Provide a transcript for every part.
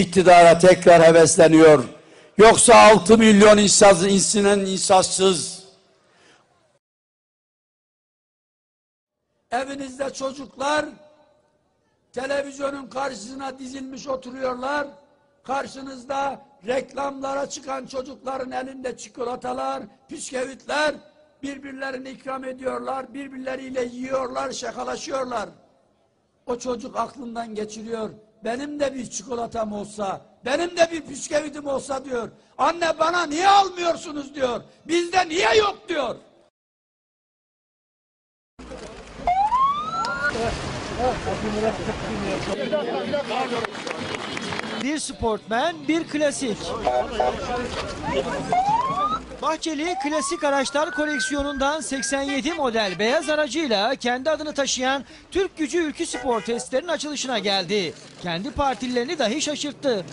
iktidara tekrar hevesleniyor. Yoksa 6 milyon insaz, insinin insazsız. Evinizde çocuklar televizyonun karşısına dizilmiş oturuyorlar. Karşınızda reklamlara çıkan çocukların elinde çikolatalar, bisküvitler birbirlerini ikram ediyorlar, birbirleriyle yiyorlar, şakalaşıyorlar. O çocuk aklından geçiriyor. Benim de bir çikolatam olsa, benim de bir bisküvitim olsa diyor. Anne bana niye almıyorsunuz diyor. Bizde niye yok diyor. Bir sportmen, bir klasik. Bahçeli klasik araçlar koleksiyonundan 87 model beyaz aracıyla kendi adını taşıyan Türk Gücü Ülkü Spor testlerinin açılışına geldi. Kendi partililerini dahi şaşırttı.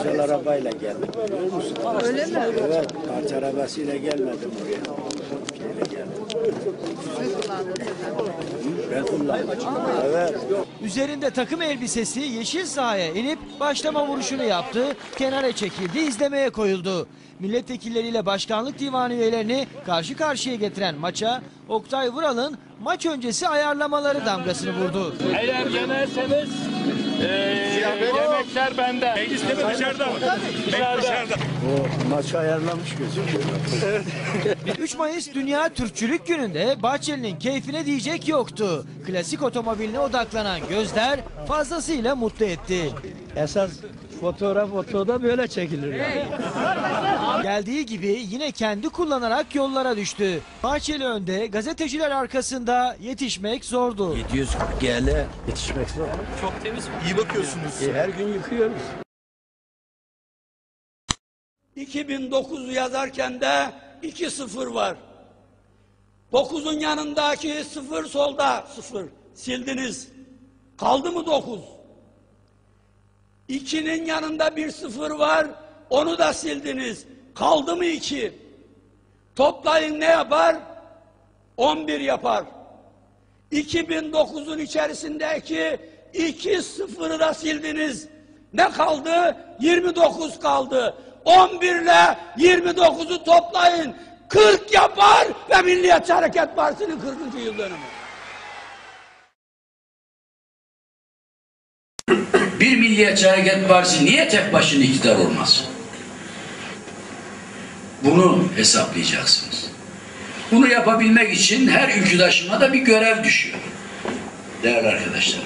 Özel arabayla geldim biliyor musun? Öyle mi? Evet, parça arabasıyla gelmedim buraya. Şeyle geldim. Evet. Üzerinde takım elbisesi yeşil sahaya inip başlama vuruşunu yaptı. Kenara çekildi, izlemeye koyuldu. Milletvekilleriyle başkanlık divanı üyelerini karşı karşıya getiren maça Oktay Vural'ın maç öncesi ayarlamaları damgasını vurdu. Eğer yenerseniz eee yemekler benden. Mecliste mi dışarıda mı? Dışarıda. O maçı ayarlamış gözüküyor. 3 Mayıs Dünya Türkçülük Günü'nde Bahçeli'nin keyfine diyecek yoktu. Klasik otomobiline odaklanan gözler fazlasıyla mutlu etti. Esas fotoğraf fotoda böyle çekilir yani. Geldiği gibi yine kendi kullanarak yollara düştü. Bahçeli önde, gazeteciler arkasında yetişmek zordu. 740 GL yetişmek zor. İyi bakıyorsunuz. E, her gün yıkıyoruz. 2009'u yazarken de 2 sıfır var. 9'un yanındaki sıfır solda sıfır. Sildiniz. Kaldı mı 9? 2'nin yanında bir sıfır var. Onu da sildiniz. Kaldı mı 2? Toplayın ne yapar? 11 yapar. 2009'un içerisindeki 2 sıfırı da sildiniz. Ne kaldı? 29 kaldı. 11 ile 29'u toplayın. 40 yapar ve Milliyetçi Hareket Partisi'nin 40. yıl dönümü. Bir Milliyetçi Hareket Partisi niye tek başına iktidar olmaz? Bunu hesaplayacaksınız. Bunu yapabilmek için her ülküdaşıma da bir görev düşüyor. Değerli arkadaşlar.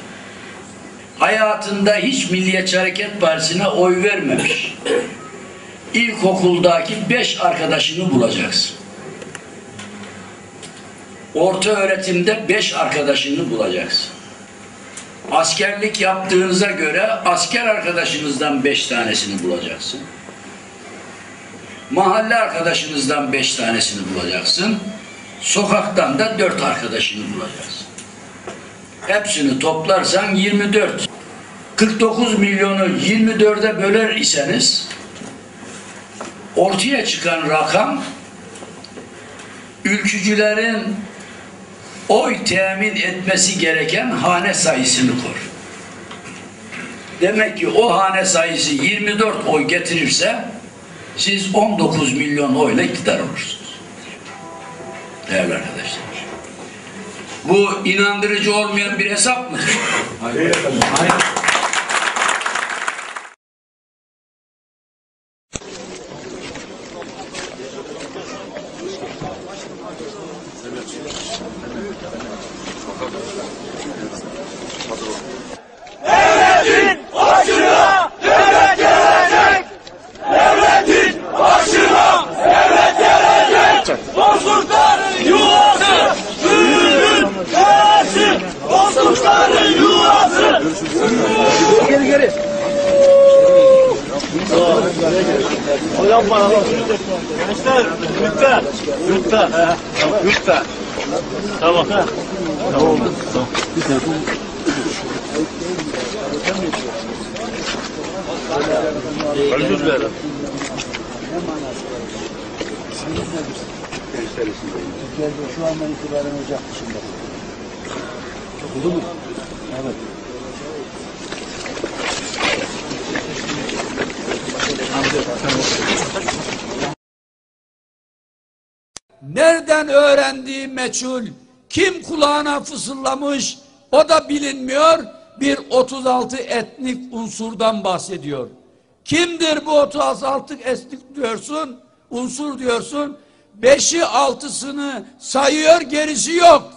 Hayatında hiç Milliyetçi Hareket Partisi'ne oy vermemiş. İlkokuldaki beş arkadaşını bulacaksın. Orta öğretimde beş arkadaşını bulacaksın. Askerlik yaptığınıza göre asker arkadaşınızdan beş tanesini bulacaksın. Mahalle arkadaşınızdan beş tanesini bulacaksın. Sokaktan da dört arkadaşını bulacaksın. Hepsini toplarsan 24. 49 milyonu 24'e böler iseniz ortaya çıkan rakam ülkücülerin oy temin etmesi gereken hane sayısını kor. Demek ki o hane sayısı 24 oy getirirse siz 19 milyon oyla iktidar olursunuz. Değerli arkadaşlar. Bu inandırıcı olmayan bir hesap mıdır? Hayır. Bozukların Kanka. Ne oldu? Tamam. Bir tane. Kalıyoruz be şu andan itibaren Ocak dışında. Oldu mu? Evet. Nereden öğrendiği meçhul kim kulağına fısıldamış o da bilinmiyor. Bir 36 etnik unsurdan bahsediyor. Kimdir bu 36 etnik diyorsun, unsur diyorsun? Beşi altısını sayıyor gerisi yok.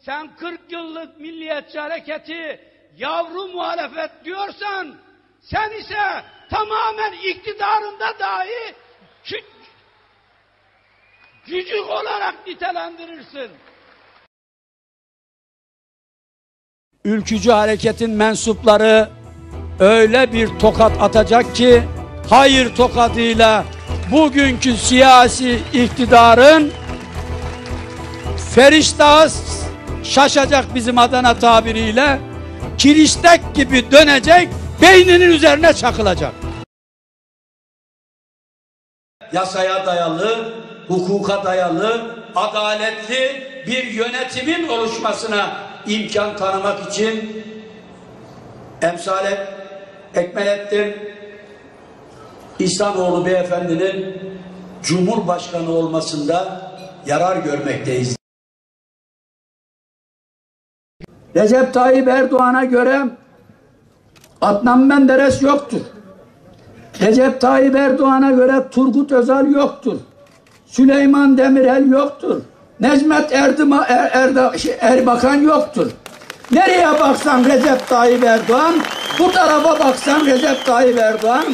Sen 40 yıllık milliyetçi hareketi yavru muhalefet diyorsan sen ise tamamen iktidarında dahi cücük olarak nitelendirirsin. Ülkücü hareketin mensupları öyle bir tokat atacak ki hayır tokadıyla bugünkü siyasi iktidarın feriştahı şaşacak bizim Adana tabiriyle kiriştek gibi dönecek beyninin üzerine çakılacak. Yasaya dayalı, hukuka dayalı, adaletli bir yönetimin oluşmasına imkan tanımak için emsale Ekmelettin İhsanoğlu beyefendinin Cumhurbaşkanı olmasında yarar görmekteyiz. Recep Tayyip Erdoğan'a göre Adnan Menderes yoktur. Recep Tayyip Erdoğan'a göre Turgut Özal yoktur. Süleyman Demirel yoktur. Necmet Erdima, er, Erda, şey, Erbakan yoktur. Nereye baksan Recep Tayyip Erdoğan, bu tarafa baksan Recep Tayyip Erdoğan,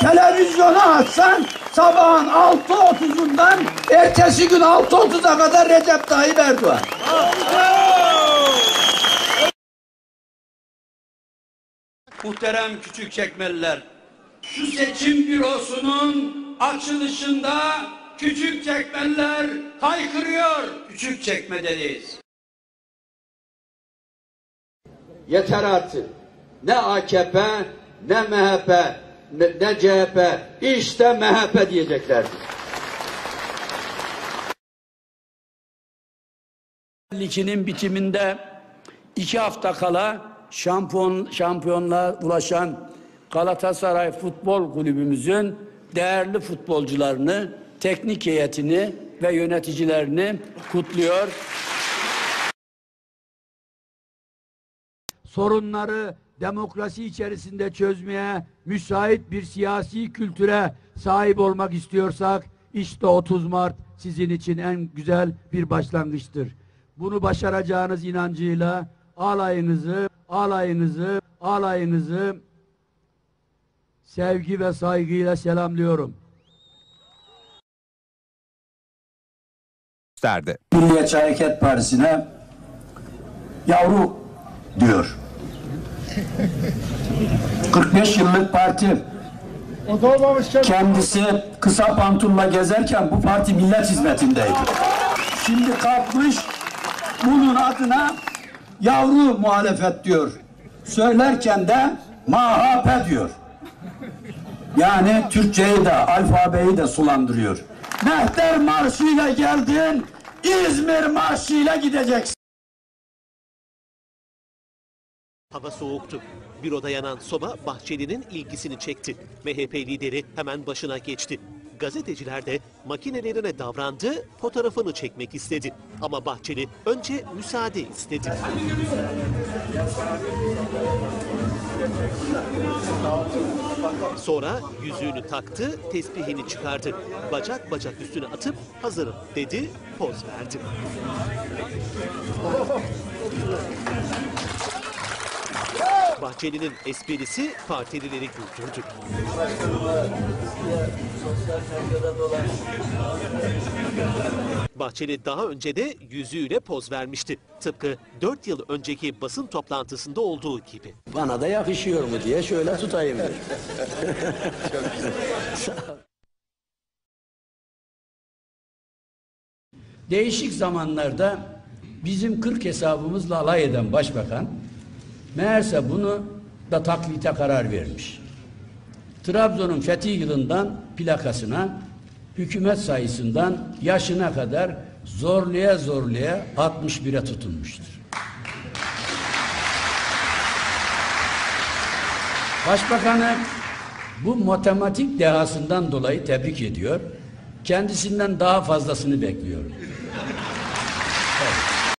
televizyonu açsan sabahın 6.30'undan ertesi gün 6.30'a kadar Recep Tayyip Erdoğan. Muhterem küçük çekmeliler. Şu seçim bürosunun açılışında küçük çekmeler haykırıyor. Küçük çekmedeyiz. Yeter artık. Ne AKP, ne MHP, ne, ne CHP, işte MHP diyeceklerdi. Liginin bitiminde iki hafta kala şampiyon, şampiyonluğa ulaşan Galatasaray Futbol Kulübümüzün değerli futbolcularını, teknik heyetini ve yöneticilerini kutluyor. Sorunları demokrasi içerisinde çözmeye müsait bir siyasi kültüre sahip olmak istiyorsak işte 30 Mart sizin için en güzel bir başlangıçtır. Bunu başaracağınız inancıyla alayınızı, alayınızı, alayınızı sevgi ve saygıyla selamlıyorum. Gösterdi. Milliyetçi Hareket Partisi'ne yavru diyor. 45 yıllık parti. Kendisi kısa pantulla gezerken bu parti millet hizmetindeydi. Şimdi kalkmış bunun adına yavru muhalefet diyor. Söylerken de MHP diyor. Yani Türkçeyi de alfabeyi de sulandırıyor. Mehter marşıyla geldin, İzmir marşıyla gideceksin. Hava soğuktu. Büroda yanan soba Bahçeli'nin ilgisini çekti. MHP lideri hemen başına geçti. Gazeteciler de makinelerine davrandı, fotoğrafını çekmek istedi. Ama Bahçeli önce müsaade istedi. Sonra yüzüğünü taktı, tesbihini çıkardı. Bacak bacak üstüne atıp hazırım dedi, poz verdi. Bahçeli'nin esprisi partilileri güldürdü. Bahçeli daha önce de yüzüğüyle poz vermişti. Tıpkı 4 yıl önceki basın toplantısında olduğu gibi. Bana da yakışıyor mu diye şöyle tutayım. dedim. Değişik zamanlarda bizim 40 hesabımızla alay eden başbakan meğerse bunu da taklite karar vermiş. Trabzon'un fethi yılından plakasına hükümet sayısından yaşına kadar zorluya zorluya 61'e tutunmuştur. Başbakanı bu matematik dehasından dolayı tebrik ediyor. Kendisinden daha fazlasını bekliyorum.